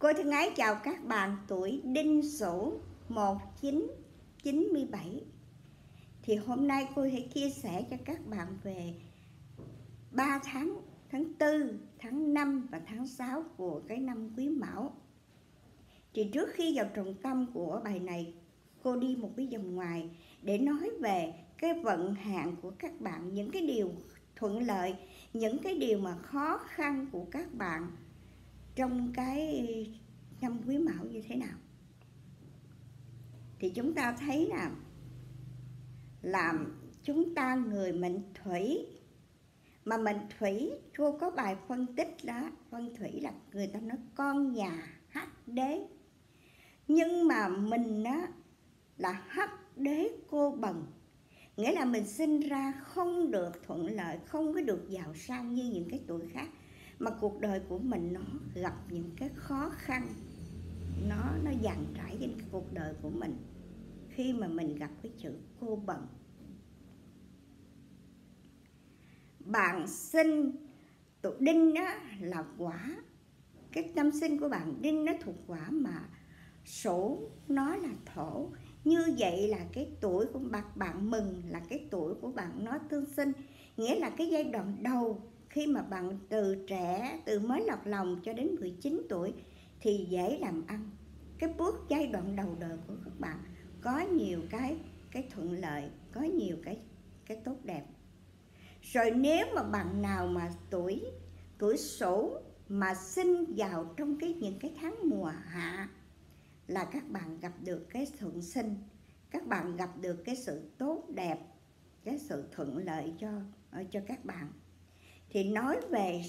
Cô thân ái chào các bạn tuổi Đinh Sửu 1997 Thì hôm nay cô sẽ chia sẻ cho các bạn về 3 tháng tháng 4, tháng 5 và tháng 6 của cái năm Quý Mão. Thì trước khi vào trọng tâm của bài này Cô đi một cái vòng ngoài để nói về cái vận hạn của các bạn Những cái điều thuận lợi, những cái điều mà khó khăn của các bạn trong cái năm quý mão như thế nào? Thì chúng ta thấy là làm chúng ta người mệnh thủy, mà mệnh thủy cô có bài phân tích đó, phân thủy là người ta nói con nhà hắc đế. Nhưng mà mình á là hắc đế cô bần, nghĩa là mình sinh ra không được thuận lợi, không có được giàu sang như những cái tuổi khác mà cuộc đời của mình nó gặp những cái khó khăn. Nó nó dàn trải trên cái cuộc đời của mình. Khi mà mình gặp cái chữ cô bần bạn sinh tuổi đinh đó là quả. Cái tâm sinh của bạn đinh nó thuộc quả mà sổ nó là thổ. Như vậy là cái tuổi của bạn bạn mừng, là cái tuổi của bạn nó tương sinh. Nghĩa là cái giai đoạn đầu khi mà bạn từ trẻ, từ mới lọt lòng cho đến 19 tuổi thì dễ làm ăn. Cái bước giai đoạn đầu đời của các bạn, có nhiều cái cái thuận lợi, có nhiều cái cái tốt đẹp. Rồi nếu mà bạn nào mà tuổi tuổi sổ mà sinh vào trong cái những cái tháng mùa hạ là các bạn gặp được cái thuận sinh, các bạn gặp được cái sự tốt đẹp, cái sự thuận lợi cho cho các bạn thì nói về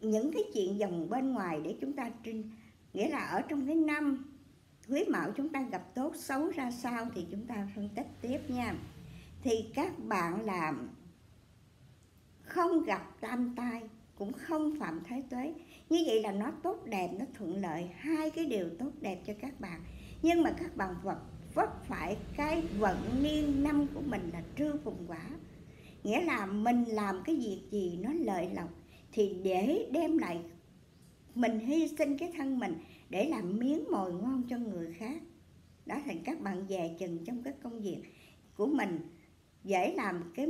những cái chuyện dòng bên ngoài để chúng ta trinh nghĩa là ở trong cái năm, quý mão chúng ta gặp tốt xấu ra sao thì chúng ta phân tích tiếp nha. Thì các bạn làm không gặp tam tai, cũng không phạm thái tuế. Như vậy là nó tốt đẹp, nó thuận lợi, hai cái điều tốt đẹp cho các bạn. Nhưng mà các bạn vật vấp phải cái vận niên năm của mình là trư phùng quả nghĩa là mình làm cái việc gì nó lợi lộc thì để đem lại, mình hy sinh cái thân mình để làm miếng mồi ngon cho người khác. Đó thành các bạn dè chừng trong cái công việc của mình, dễ làm cái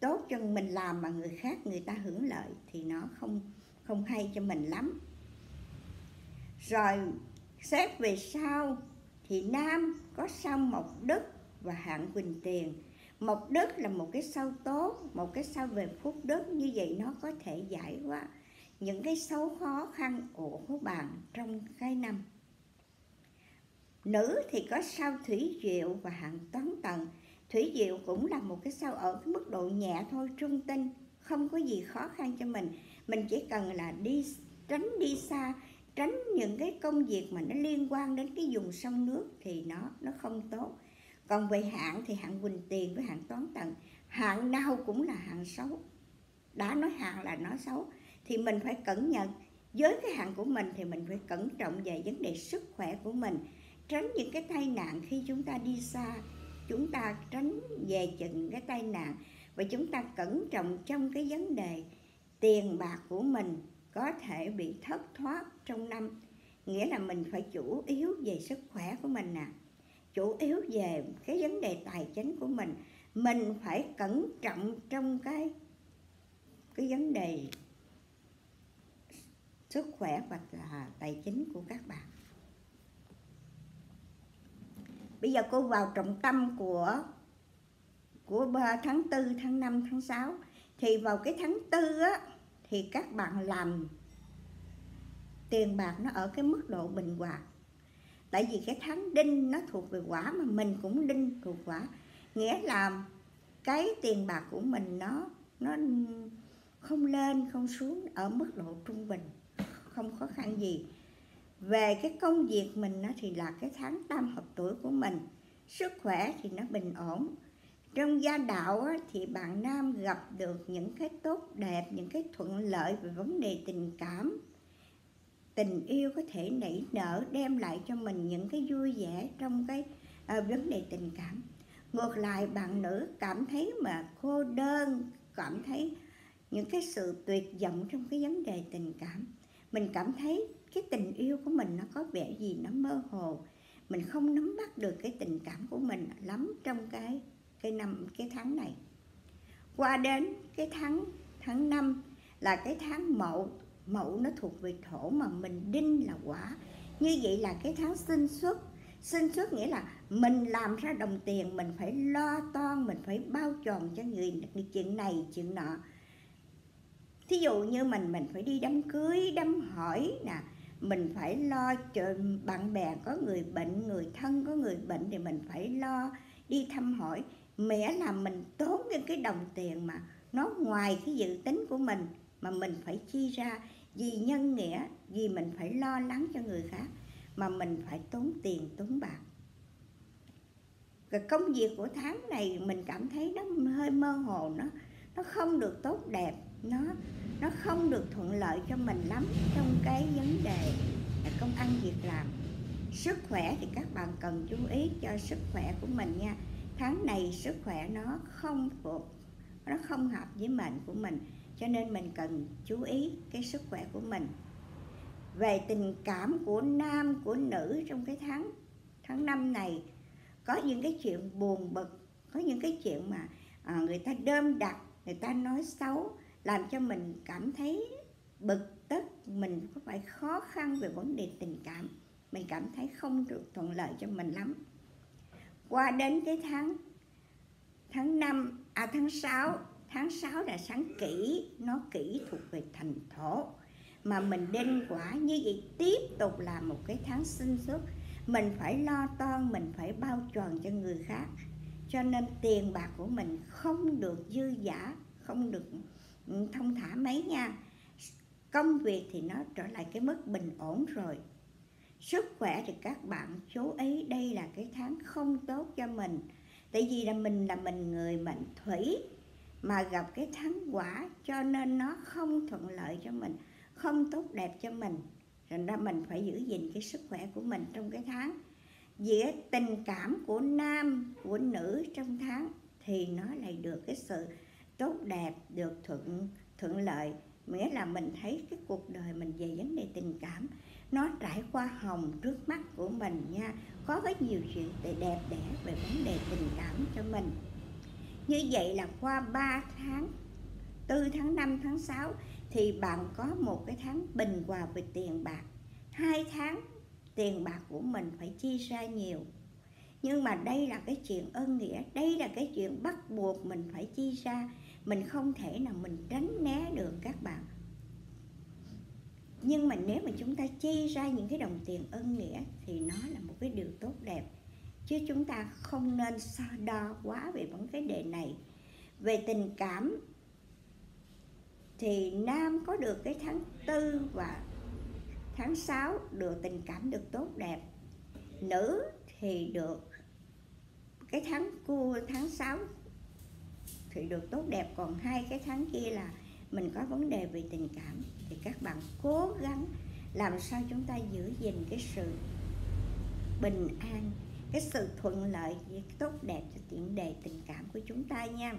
tốt cho mình làm mà người khác, người ta hưởng lợi thì nó không không hay cho mình lắm. Rồi, xét về sau thì nam có sao mộc đức và hạng quỳnh tiền mộc đức là một cái sao tốt, một cái sao về phúc đức, như vậy nó có thể giải quá. Những cái xấu khó, khăn của bạn trong cái năm. Nữ thì có sao thủy diệu và hạng toán tầng thủy diệu cũng là một cái sao ở cái mức độ nhẹ thôi, trung tinh, không có gì khó khăn cho mình. Mình chỉ cần là đi, tránh đi xa, tránh những cái công việc mà nó liên quan đến cái vùng sông nước thì nó nó không tốt còn về hạng thì hạng quỳnh tiền với hạng toán tầng hạng nào cũng là hạng xấu. Đã nói hạng là nói xấu, thì mình phải cẩn nhận. Với cái hạng của mình thì mình phải cẩn trọng về vấn đề sức khỏe của mình, tránh những cái tai nạn khi chúng ta đi xa. Chúng ta tránh về chừng cái tai nạn và chúng ta cẩn trọng trong cái vấn đề tiền bạc của mình có thể bị thất thoát trong năm. Nghĩa là mình phải chủ yếu về sức khỏe của mình nè. à chủ yếu về cái vấn đề tài chính của mình. Mình phải cẩn trọng trong cái cái vấn đề sức khỏe và là tài chính của các bạn. Bây giờ cô vào trọng tâm của của tháng 4, tháng 5, tháng 6 thì vào cái tháng 4 á thì các bạn làm tiền bạc nó ở cái mức độ bình hòa tại vì cái tháng đinh nó thuộc về quả mà mình cũng đinh thuộc quả. Nghĩa là cái tiền bạc của mình nó nó không lên, không xuống ở mức độ trung bình, không khó khăn gì. Về cái công việc mình nó thì là cái tháng tam hợp tuổi của mình. Sức khỏe thì nó bình ổn. Trong gia đạo thì bạn nam gặp được những cái tốt đẹp, những cái thuận lợi về vấn đề tình cảm tình yêu có thể nảy nở đem lại cho mình những cái vui vẻ trong cái à, vấn đề tình cảm. Ngược lại bạn nữ cảm thấy mà cô đơn cảm thấy những cái sự tuyệt vọng trong cái vấn đề tình cảm. Mình cảm thấy cái tình yêu của mình nó có vẻ gì nó mơ hồ. Mình không nắm bắt được cái tình cảm của mình lắm trong cái cái năm cái tháng này. Qua đến cái tháng tháng năm là cái tháng mậu mậu nó thuộc về thổ mà mình đinh là quả. Như vậy là cái tháng sinh xuất sinh xuất nghĩa là mình làm ra đồng tiền mình phải lo toan mình phải bao tròn cho người, người chuyện này chuyện nọ. Thí dụ như mình mình phải đi đám cưới đám hỏi nè mình phải lo cho bạn bè có người bệnh người thân có người bệnh thì mình phải lo đi thăm hỏi. Mẹ là mình tốn những cái đồng tiền mà nó ngoài cái dự tính của mình mà mình phải chi ra vì nhân nghĩa, vì mình phải lo lắng cho người khác, mà mình phải tốn tiền, tốn bạc. Cái công việc của tháng này mình cảm thấy nó hơi mơ hồ, nó nó không được tốt đẹp, nó nó không được thuận lợi cho mình lắm trong cái vấn đề công ăn việc làm. Sức khỏe thì các bạn cần chú ý cho sức khỏe của mình nha. Tháng này sức khỏe nó không phù, nó không hợp với mệnh của mình cho nên mình cần chú ý cái sức khỏe của mình. Về tình cảm của nam của nữ trong cái tháng tháng năm này có những cái chuyện buồn bực có những cái chuyện mà à, người ta đơm đặt người ta nói xấu làm cho mình cảm thấy bực tức mình có phải khó khăn về vấn đề tình cảm. Mình cảm thấy không được thuận lợi cho mình lắm. Qua đến cái tháng tháng 5 à tháng 6 tháng 6 là sáng kỹ nó kỹ thuộc về thành thổ. Mà mình đinh quả như vậy, tiếp tục là một cái tháng sinh xuất. Mình phải lo toan, mình phải bao tròn cho người khác. Cho nên tiền bạc của mình không được dư giả, không được ừ, thông thả mấy nha. Công việc thì nó trở lại cái mức bình ổn rồi. Sức khỏe thì các bạn chú ý, đây là cái tháng không tốt cho mình. Tại vì là mình là mình người mệnh thủy mà gặp cái thắng quả, cho nên nó không thuận lợi cho mình, không tốt đẹp cho mình. Thành ra mình phải giữ gìn cái sức khỏe của mình trong cái tháng. Giữa tình cảm của nam, của nữ trong tháng thì nó lại được cái sự tốt đẹp, được thuận thuận lợi. Nghĩa là mình thấy cái cuộc đời mình về vấn đề tình cảm, nó trải qua hồng trước mắt của mình nha. Có rất nhiều chuyện để đẹp đẽ về vấn đề tình cảm cho mình như vậy là qua 3 tháng 4 tháng 5 tháng 6 thì bạn có một cái tháng bình hòa về tiền bạc. Hai tháng tiền bạc của mình phải chi ra nhiều. Nhưng mà đây là cái chuyện ân nghĩa, đây là cái chuyện bắt buộc mình phải chi ra. Mình không thể nào mình tránh né được các bạn. Nhưng mà nếu mà chúng ta chi ra những cái đồng tiền ân nghĩa thì nó là một cái điều tốt đẹp chứ chúng ta không nên so đo quá về vấn cái đề này. Về tình cảm, thì nam có được cái tháng tư và tháng 6 được tình cảm được tốt đẹp. Nữ thì được cái tháng cua tháng 6 thì được tốt đẹp. Còn hai cái tháng kia là mình có vấn đề về tình cảm. Thì các bạn cố gắng làm sao chúng ta giữ gìn cái sự bình an cái sự thuận lợi tốt đẹp cho tiện đề tình cảm của chúng ta nha.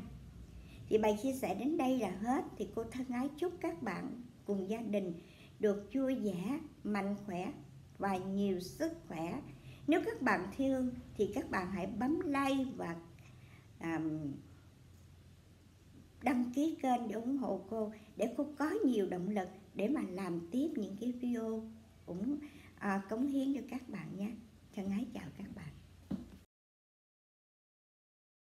Thì bài chia sẻ đến đây là hết. Thì cô thân ái chúc các bạn cùng gia đình được vui vẻ mạnh khỏe và nhiều sức khỏe. Nếu các bạn thương thì các bạn hãy bấm like và um, đăng ký kênh để ủng hộ cô để cô có nhiều động lực để mà làm tiếp những cái video cũng uh, cống hiến cho các bạn nhé thân ái chào các bạn.